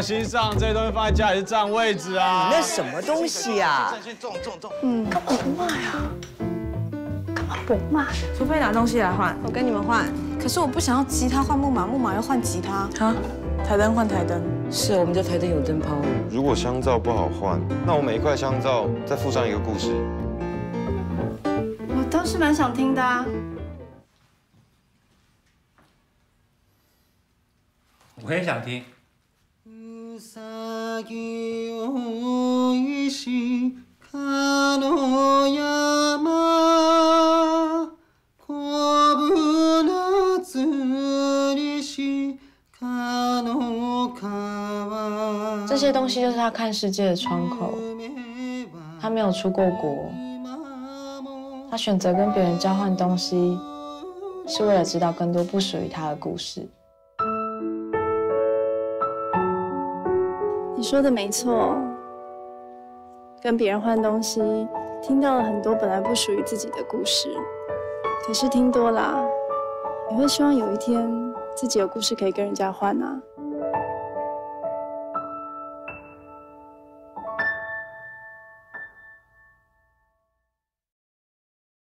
心上，这些东西放在家里是占位置啊。你那什么东西啊？重重重嗯，干嘛不骂呀？干嘛不骂？除非拿东西来换，我跟你们换。可是我不想要吉他换木马，木马要换吉他。啊？台灯换台灯。是，我们家台灯有灯泡。如果香皂不好换，那我每一块香皂再附上一个故事。我倒是蛮想听的啊。我也想听。这些东西就是他看世界的窗口。他没有出过国，他选择跟别人交换东西，是为了知道更多不属于他的故事。你说的没错，跟别人换东西，听到了很多本来不属于自己的故事。可是听多了，你会希望有一天自己有故事可以跟人家换啊。